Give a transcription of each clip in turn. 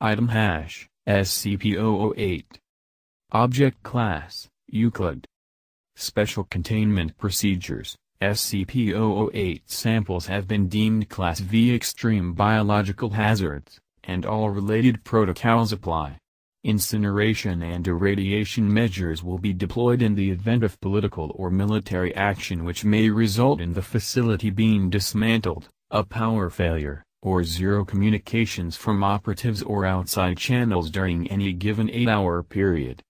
Item hash, SCP-008 Object Class, Euclid. Special Containment Procedures SCP-008 samples have been deemed Class V extreme biological hazards, and all related protocols apply. Incineration and irradiation measures will be deployed in the event of political or military action which may result in the facility being dismantled, a power failure, or zero communications from operatives or outside channels during any given 8-hour period.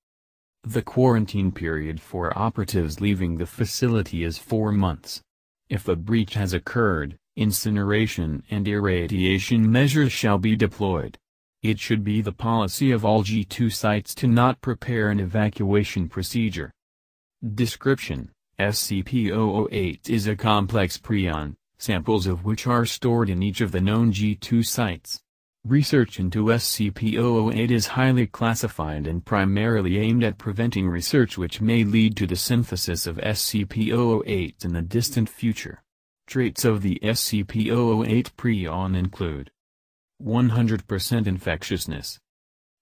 The quarantine period for operatives leaving the facility is four months. If a breach has occurred, incineration and irradiation measures shall be deployed. It should be the policy of all G2 sites to not prepare an evacuation procedure. Description SCP-008 is a complex prion, samples of which are stored in each of the known G2 sites. Research into SCP-008 is highly classified and primarily aimed at preventing research which may lead to the synthesis of SCP-008 in the distant future. Traits of the SCP-008 prion include 100% infectiousness,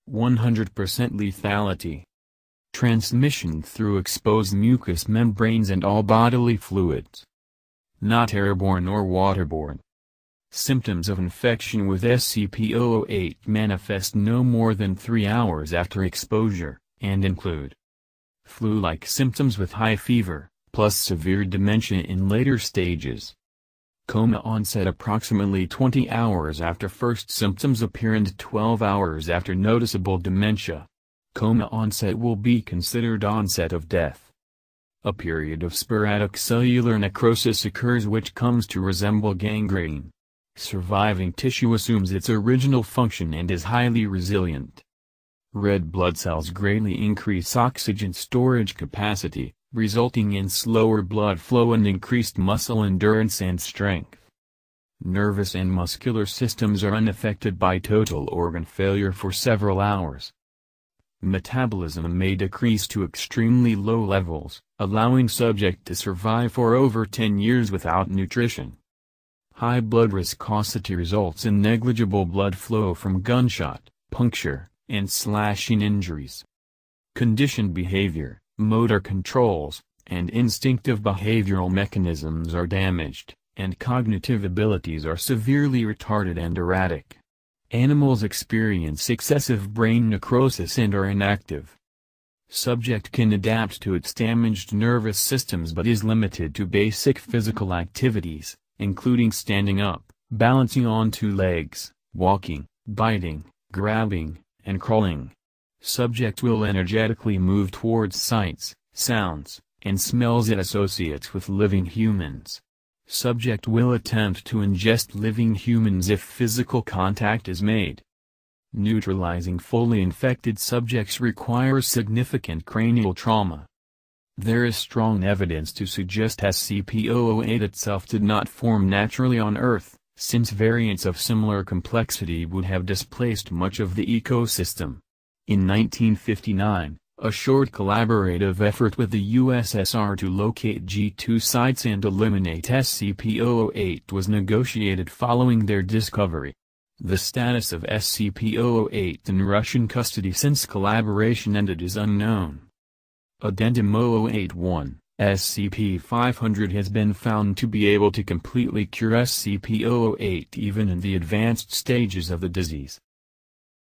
100% lethality, transmission through exposed mucous membranes and all bodily fluids, not airborne or waterborne. Symptoms of infection with SCP-008 manifest no more than three hours after exposure, and include flu-like symptoms with high fever, plus severe dementia in later stages. Coma onset approximately 20 hours after first symptoms appear and 12 hours after noticeable dementia. Coma onset will be considered onset of death. A period of sporadic cellular necrosis occurs which comes to resemble gangrene. Surviving tissue assumes its original function and is highly resilient. Red blood cells greatly increase oxygen storage capacity, resulting in slower blood flow and increased muscle endurance and strength. Nervous and muscular systems are unaffected by total organ failure for several hours. Metabolism may decrease to extremely low levels, allowing subject to survive for over 10 years without nutrition. High blood viscosity results in negligible blood flow from gunshot, puncture, and slashing injuries. Conditioned behavior motor controls, and instinctive behavioral mechanisms are damaged, and cognitive abilities are severely retarded and erratic. Animals experience excessive brain necrosis and are inactive. Subject can adapt to its damaged nervous systems but is limited to basic physical activities, including standing up, balancing on two legs, walking, biting, grabbing, and crawling. Subject will energetically move towards sights, sounds, and smells it associates with living humans. Subject will attempt to ingest living humans if physical contact is made. Neutralizing fully infected subjects requires significant cranial trauma. There is strong evidence to suggest SCP-008 itself did not form naturally on Earth, since variants of similar complexity would have displaced much of the ecosystem. In 1959, a short collaborative effort with the USSR to locate G2 sites and eliminate SCP-008 was negotiated following their discovery. The status of SCP-008 in Russian custody since collaboration ended is unknown. Addendum 0081, SCP-500 has been found to be able to completely cure SCP-008 even in the advanced stages of the disease.